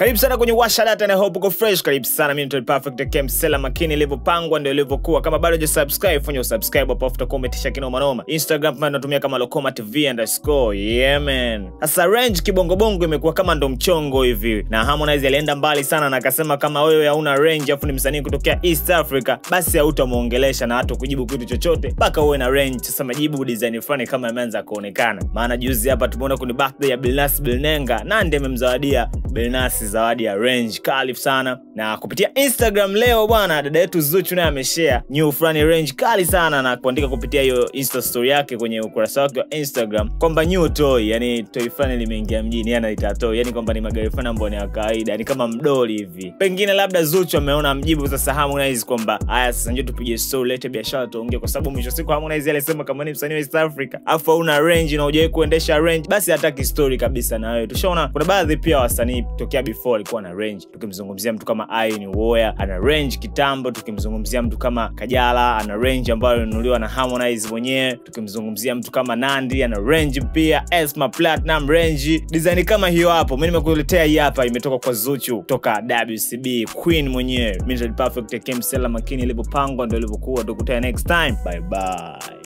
Karibu sana kwenye Washa Data na hope uko fresh. Karibu sana, mimi ni Perfect Kem Sela makini ilivyopangwa ndio ilivyokuwa. Kama bado hujasubscribe, fanya usubscribe hapo afuta comment tisha kinoma noma. Instagram pia tunatumia kama Lokoma TV underscore. Yeah. Sasa range kibongobongo imekuwa kama ndo mchongo hivi. Na Harmonize alienda mbali sana na akasema kama wewe hauna range afu ni msanii kutokea East Africa, basi hautamuongelesha na hata kujibu kitu chochote mpaka uwe na range. Sasa majibu design fulani kama yameanza kuonekana. Maana juzi hapa tumeona kwenye birthday ya Bilnas Bilnenga, Nandy amemzawadia Bilnas zawadi ya range kali sana, na kupitia Instagram leo bwana, dada yetu Zuchu naye ameshare new fulani range kali sana, na kuandika kupitia hiyo insta story yake kwenye ukurasa wake wa Instagram kwamba new toy, yani toy fulani limeingia mjini, yani anaita toy, yani kwamba ni magari fulani ambayo ni ya kawaida, ni kama mdoli hivi. Pengine labda Zuchu ameona mjibu sasa Harmonize kwamba haya, sasa njoo tupige story, lete biashara tuongee, kwa sababu mwisho siku Harmonize alisema kama ni msanii wa East Africa afu hauna range na hujawahi kuendesha range, basi hataki story kabisa na wewe. Tushaona kuna baadhi pia wasanii tokea before alikuwa na range, tukimzungumzia mtu kama Iron Woya ana range kitambo, tukimzungumzia mtu kama Kajala ana range ambayo ilinunuliwa na Harmonize mwenyewe, tukimzungumzia mtu kama Nandi ana range pia, Esma Platinum range design kama hiyo hapo. Mimi nimekuletea hii hapa, imetoka kwa Zuchu toka WCB Queen mwenyewe. Ni Perfect makini, ilivyopangwa ndio ilivyokuwa. Tukutane next time, bye bye.